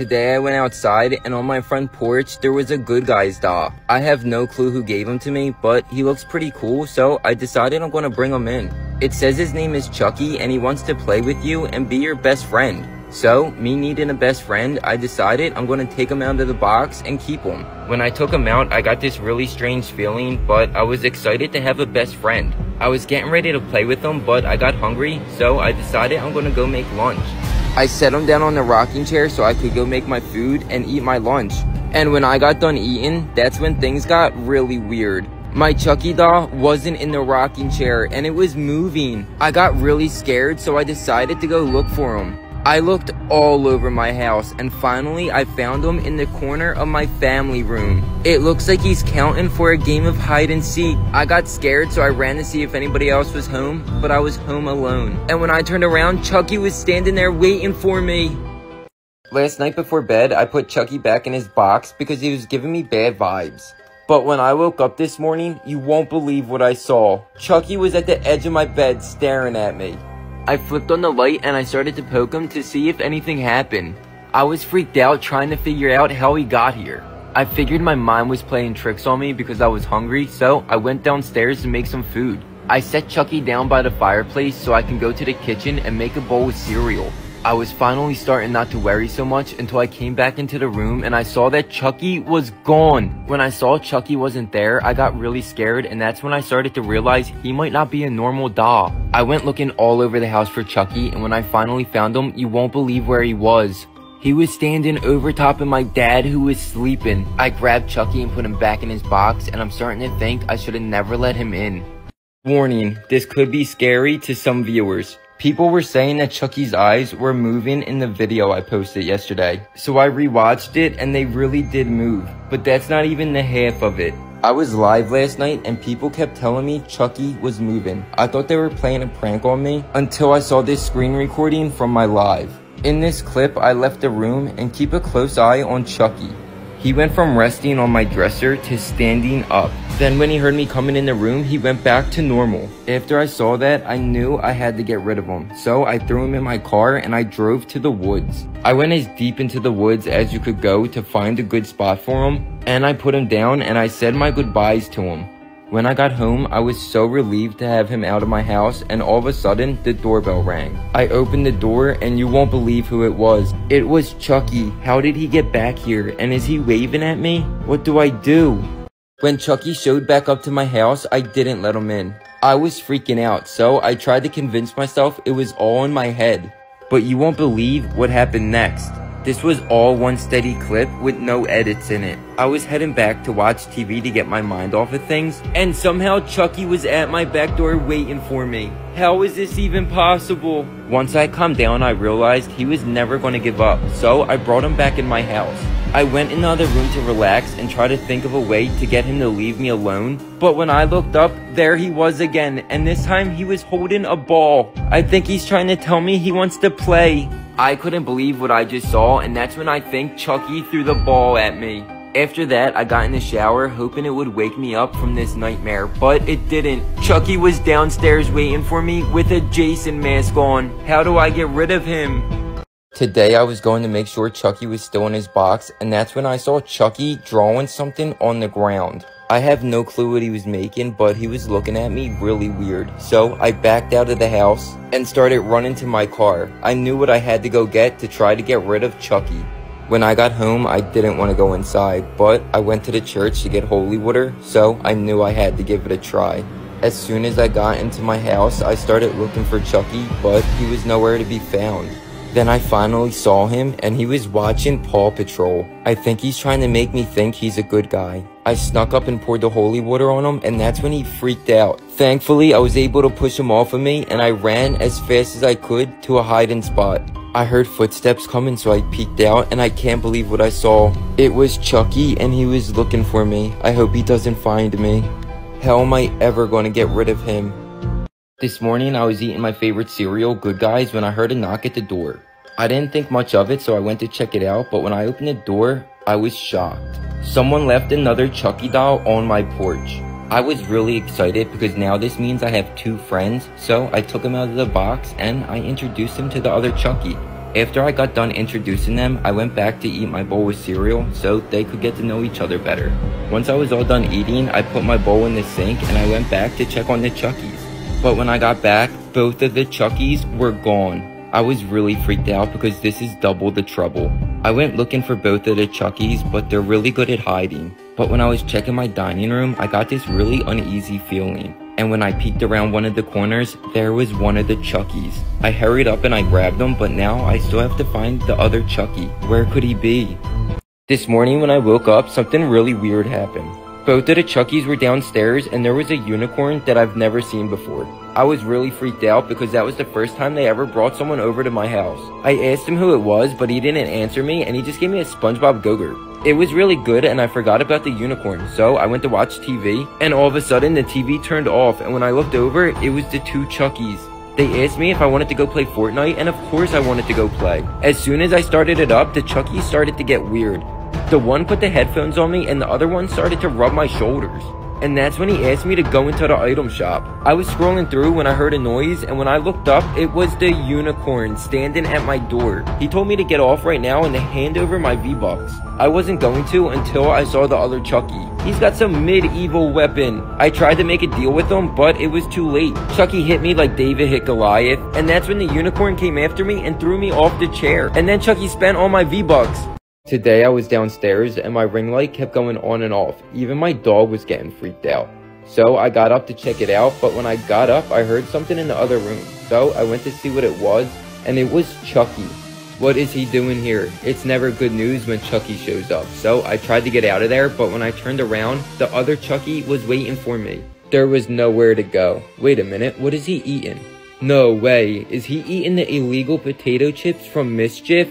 Today I went outside and on my front porch there was a good guy's doll. I have no clue who gave him to me, but he looks pretty cool, so I decided I'm gonna bring him in. It says his name is Chucky and he wants to play with you and be your best friend. So, me needing a best friend, I decided I'm gonna take him out of the box and keep him. When I took him out, I got this really strange feeling, but I was excited to have a best friend. I was getting ready to play with him, but I got hungry, so I decided I'm gonna go make lunch. I set him down on the rocking chair so I could go make my food and eat my lunch. And when I got done eating, that's when things got really weird. My Chucky doll wasn't in the rocking chair and it was moving. I got really scared so I decided to go look for him. I looked all over my house and finally I found him in the corner of my family room. It looks like he's counting for a game of hide and seek. I got scared so I ran to see if anybody else was home, but I was home alone. And when I turned around, Chucky was standing there waiting for me. Last night before bed, I put Chucky back in his box because he was giving me bad vibes. But when I woke up this morning, you won't believe what I saw. Chucky was at the edge of my bed staring at me. I flipped on the light and I started to poke him to see if anything happened. I was freaked out trying to figure out how he got here. I figured my mind was playing tricks on me because I was hungry, so I went downstairs to make some food. I set Chucky down by the fireplace so I can go to the kitchen and make a bowl of cereal. I was finally starting not to worry so much until I came back into the room and I saw that Chucky was gone. When I saw Chucky wasn't there, I got really scared and that's when I started to realize he might not be a normal doll. I went looking all over the house for Chucky and when I finally found him, you won't believe where he was. He was standing over top of my dad who was sleeping. I grabbed Chucky and put him back in his box and I'm starting to think I should have never let him in. Warning, this could be scary to some viewers. People were saying that Chucky's eyes were moving in the video I posted yesterday. So I rewatched it and they really did move. But that's not even the half of it. I was live last night and people kept telling me Chucky was moving. I thought they were playing a prank on me until I saw this screen recording from my live. In this clip, I left the room and keep a close eye on Chucky. He went from resting on my dresser to standing up. Then when he heard me coming in the room, he went back to normal. After I saw that, I knew I had to get rid of him. So I threw him in my car and I drove to the woods. I went as deep into the woods as you could go to find a good spot for him. And I put him down and I said my goodbyes to him. When I got home, I was so relieved to have him out of my house and all of a sudden, the doorbell rang. I opened the door and you won't believe who it was. It was Chucky. How did he get back here? And is he waving at me? What do I do? When Chucky showed back up to my house, I didn't let him in. I was freaking out, so I tried to convince myself it was all in my head. But you won't believe what happened next. This was all one steady clip with no edits in it. I was heading back to watch TV to get my mind off of things, and somehow Chucky was at my back door waiting for me. How is this even possible? Once I calmed down, I realized he was never going to give up, so I brought him back in my house. I went in the other room to relax and try to think of a way to get him to leave me alone, but when I looked up, there he was again, and this time he was holding a ball. I think he's trying to tell me he wants to play. I couldn't believe what I just saw, and that's when I think Chucky threw the ball at me. After that, I got in the shower, hoping it would wake me up from this nightmare, but it didn't. Chucky was downstairs waiting for me with a Jason mask on. How do I get rid of him? Today, I was going to make sure Chucky was still in his box, and that's when I saw Chucky drawing something on the ground. I have no clue what he was making, but he was looking at me really weird. So I backed out of the house and started running to my car. I knew what I had to go get to try to get rid of Chucky. When I got home, I didn't want to go inside, but I went to the church to get holy water, so I knew I had to give it a try. As soon as I got into my house, I started looking for Chucky, but he was nowhere to be found. Then I finally saw him and he was watching Paw Patrol. I think he's trying to make me think he's a good guy. I snuck up and poured the holy water on him and that's when he freaked out. Thankfully, I was able to push him off of me and I ran as fast as I could to a hiding spot. I heard footsteps coming so I peeked out and I can't believe what I saw. It was Chucky and he was looking for me. I hope he doesn't find me. How am I ever going to get rid of him? This morning I was eating my favorite cereal, Good Guys, when I heard a knock at the door. I didn't think much of it so I went to check it out, but when I opened the door, I was shocked. Someone left another Chucky doll on my porch. I was really excited because now this means I have two friends, so I took him out of the box and I introduced him to the other Chucky. After I got done introducing them, I went back to eat my bowl with cereal so they could get to know each other better. Once I was all done eating, I put my bowl in the sink and I went back to check on the Chuckies. But when I got back, both of the Chuckies were gone. I was really freaked out because this is double the trouble. I went looking for both of the Chuckies, but they're really good at hiding. But when I was checking my dining room, I got this really uneasy feeling and when I peeked around one of the corners, there was one of the Chuckies. I hurried up and I grabbed him, but now I still have to find the other Chucky. Where could he be? This morning when I woke up, something really weird happened. Both of the Chuckies were downstairs and there was a unicorn that I've never seen before. I was really freaked out because that was the first time they ever brought someone over to my house. I asked him who it was, but he didn't answer me and he just gave me a SpongeBob Go-Gurt. It was really good and I forgot about the unicorn, so I went to watch TV and all of a sudden the TV turned off and when I looked over, it was the two Chuckies. They asked me if I wanted to go play Fortnite and of course I wanted to go play. As soon as I started it up, the Chuckies started to get weird. The one put the headphones on me and the other one started to rub my shoulders. And that's when he asked me to go into the item shop. I was scrolling through when I heard a noise and when I looked up, it was the unicorn standing at my door. He told me to get off right now and to hand over my V-Bucks. I wasn't going to until I saw the other Chucky. He's got some medieval weapon. I tried to make a deal with him, but it was too late. Chucky hit me like David hit Goliath, and that's when the unicorn came after me and threw me off the chair. And then Chucky spent all my V-Bucks. Today I was downstairs and my ring light kept going on and off. Even my dog was getting freaked out. So I got up to check it out, but when I got up, I heard something in the other room. So I went to see what it was, and it was Chucky. What is he doing here? It's never good news when Chucky shows up. So I tried to get out of there, but when I turned around, the other Chucky was waiting for me. There was nowhere to go. Wait a minute, what is he eating? No way, is he eating the illegal potato chips from Mischief?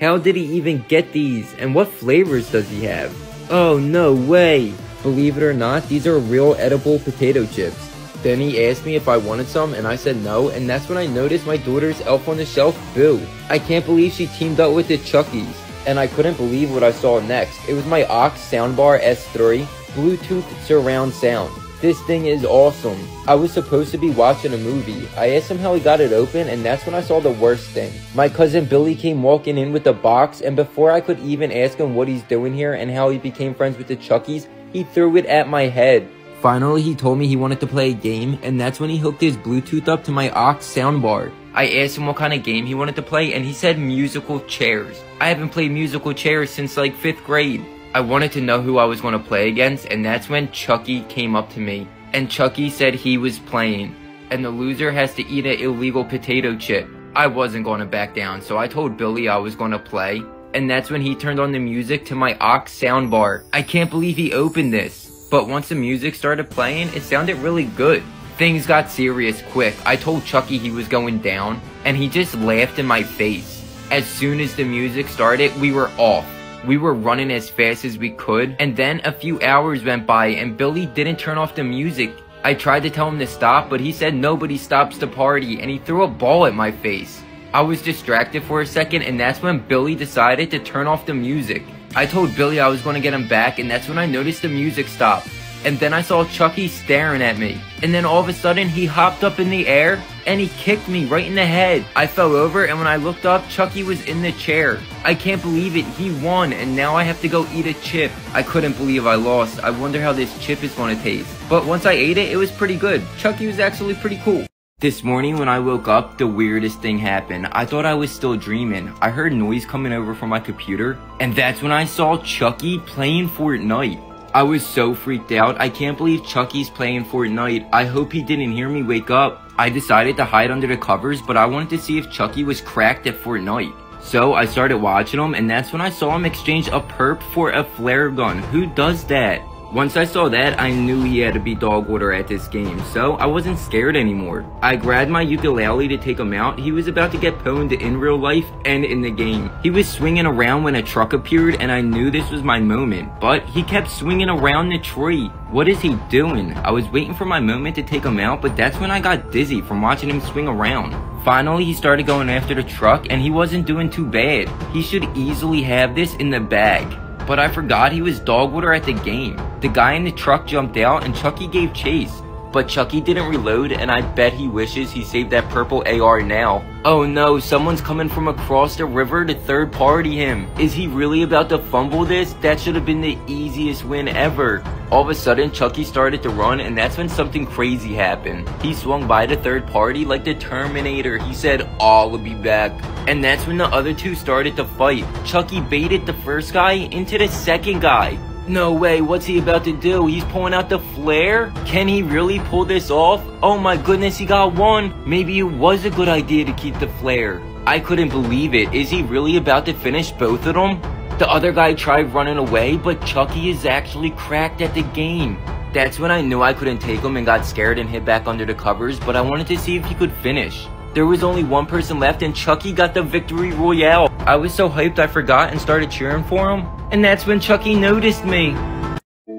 How did he even get these? And what flavors does he have? Oh, no way! Believe it or not, these are real edible potato chips. Then he asked me if I wanted some, and I said no, and that's when I noticed my daughter's Elf on the Shelf, Boo. I can't believe she teamed up with the Chuckies. And I couldn't believe what I saw next. It was my Aux Soundbar S3 Bluetooth surround sound. This thing is awesome. I was supposed to be watching a movie. I asked him how he got it open, and that's when I saw the worst thing. My cousin Billy came walking in with the box, and before I could even ask him what he's doing here and how he became friends with the Chuckies, he threw it at my head. Finally, he told me he wanted to play a game, and that's when he hooked his Bluetooth up to my Aux soundbar. I asked him what kind of game he wanted to play, and he said musical chairs. I haven't played musical chairs since like 5th grade. I wanted to know who I was going to play against, and that's when Chucky came up to me. And Chucky said he was playing, and the loser has to eat an illegal potato chip. I wasn't going to back down, so I told Billy I was going to play, and that's when he turned on the music to my Aux soundbar. I can't believe he opened this. But once the music started playing, it sounded really good. Things got serious quick. I told Chucky he was going down, and he just laughed in my face. As soon as the music started, we were off. We were running as fast as we could, and then a few hours went by and Billy didn't turn off the music. I tried to tell him to stop, but he said nobody stops the party, and he threw a ball at my face. I was distracted for a second, and that's when Billy decided to turn off the music. I told Billy I was going to get him back, and that's when I noticed the music stopped and then I saw Chucky staring at me. And then all of a sudden, he hopped up in the air and he kicked me right in the head. I fell over, and when I looked up, Chucky was in the chair. I can't believe it. He won, and now I have to go eat a chip. I couldn't believe I lost. I wonder how this chip is going to taste. But once I ate it, it was pretty good. Chucky was actually pretty cool. This morning when I woke up, the weirdest thing happened. I thought I was still dreaming. I heard noise coming over from my computer, and that's when I saw Chucky playing Fortnite. I was so freaked out. I can't believe Chucky's playing Fortnite. I hope he didn't hear me wake up. I decided to hide under the covers, but I wanted to see if Chucky was cracked at Fortnite. So I started watching him, and that's when I saw him exchange a perp for a flare gun. Who does that? Once I saw that, I knew he had to be dog water at this game, so I wasn't scared anymore. I grabbed my ukulele to take him out. He was about to get pwned in real life and in the game. He was swinging around when a truck appeared, and I knew this was my moment, but he kept swinging around the tree. What is he doing? I was waiting for my moment to take him out, but that's when I got dizzy from watching him swing around. Finally, he started going after the truck, and he wasn't doing too bad. He should easily have this in the bag but I forgot he was dog water at the game. The guy in the truck jumped out and Chucky gave chase. But Chucky didn't reload, and I bet he wishes he saved that purple AR now. Oh no, someone's coming from across the river to third party him. Is he really about to fumble this? That should have been the easiest win ever. All of a sudden, Chucky started to run, and that's when something crazy happened. He swung by the third party like the Terminator. He said, I'll be back. And that's when the other two started to fight. Chucky baited the first guy into the second guy. No way, what's he about to do? He's pulling out the flare? Can he really pull this off? Oh my goodness, he got one. Maybe it was a good idea to keep the flare. I couldn't believe it. Is he really about to finish both of them? The other guy tried running away, but Chucky is actually cracked at the game. That's when I knew I couldn't take him and got scared and hid back under the covers, but I wanted to see if he could finish. There was only one person left and Chucky got the victory royale. I was so hyped I forgot and started cheering for him. And that's when Chucky noticed me.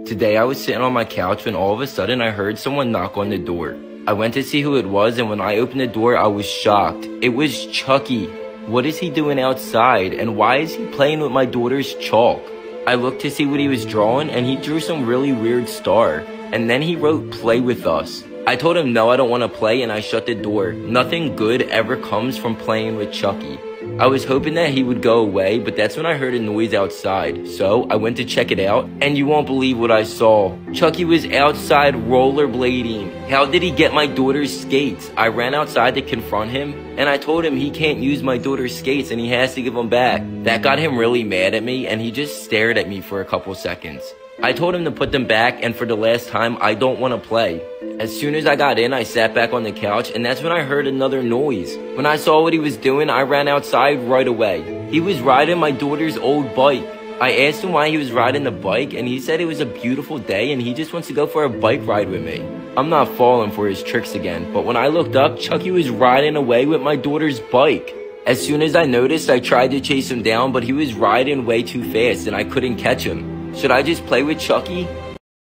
Today I was sitting on my couch when all of a sudden I heard someone knock on the door. I went to see who it was and when I opened the door I was shocked. It was Chucky. What is he doing outside and why is he playing with my daughter's chalk? I looked to see what he was drawing and he drew some really weird star. And then he wrote play with us. I told him no I don't want to play and I shut the door. Nothing good ever comes from playing with Chucky. I was hoping that he would go away, but that's when I heard a noise outside. So I went to check it out, and you won't believe what I saw. Chucky was outside rollerblading. How did he get my daughter's skates? I ran outside to confront him, and I told him he can't use my daughter's skates and he has to give them back. That got him really mad at me, and he just stared at me for a couple seconds. I told him to put them back, and for the last time, I don't want to play. As soon as I got in, I sat back on the couch, and that's when I heard another noise. When I saw what he was doing, I ran outside right away. He was riding my daughter's old bike. I asked him why he was riding the bike, and he said it was a beautiful day and he just wants to go for a bike ride with me. I'm not falling for his tricks again, but when I looked up, Chucky was riding away with my daughter's bike. As soon as I noticed, I tried to chase him down, but he was riding way too fast and I couldn't catch him. Should I just play with Chucky?